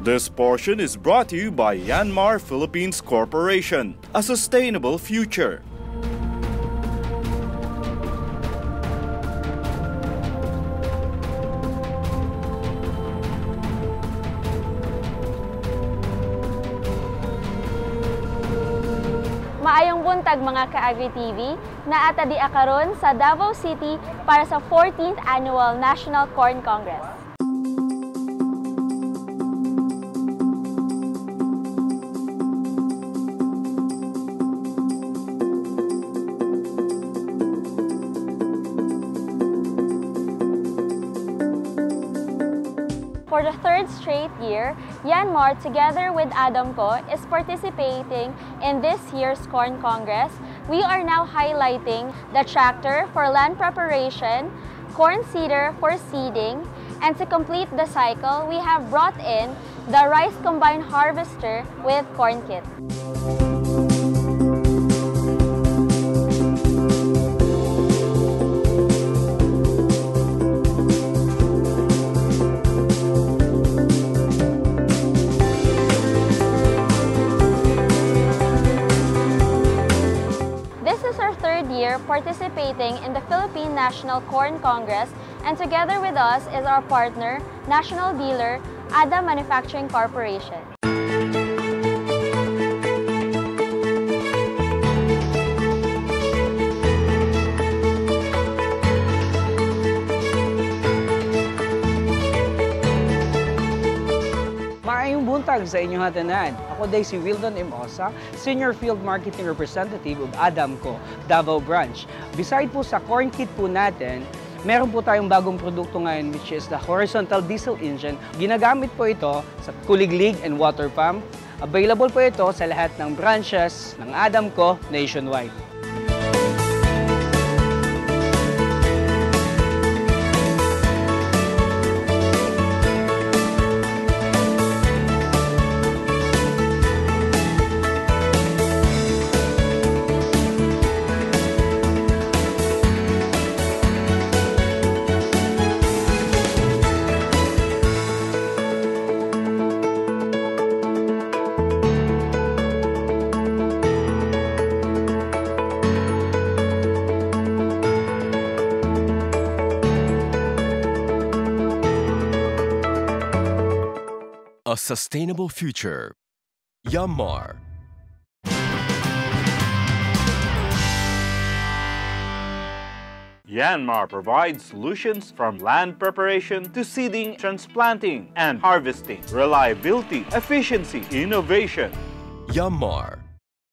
This portion is brought to you by Yanmar Philippines Corporation, a sustainable future. Maayong buntag mga ka-Agri TV na atadi akaron sa Davao City para sa 14th Annual National Corn Congress. For the third straight year, Yanmar, together with Adamco, is participating in this year's Corn Congress. We are now highlighting the tractor for land preparation, corn seeder for seeding, and to complete the cycle, we have brought in the rice combine harvester with corn kit. Year participating in the Philippine National Corn Congress and together with us is our partner, national dealer, ADA Manufacturing Corporation. Buntag sa inyong hatanan. Ako day si Wildon M. Osa, Senior Field Marketing Representative of Adamco, Davao Branch. Beside po sa corn kit po natin, meron po tayong bagong produkto ngayon which is the horizontal diesel engine. Ginagamit po ito sa kuliglig and water pump. Available po ito sa lahat ng branches ng Adamco nationwide. A sustainable future. Yammar. Yanmar provides solutions from land preparation to seeding, transplanting, and harvesting. Reliability, efficiency, innovation. Yanmar.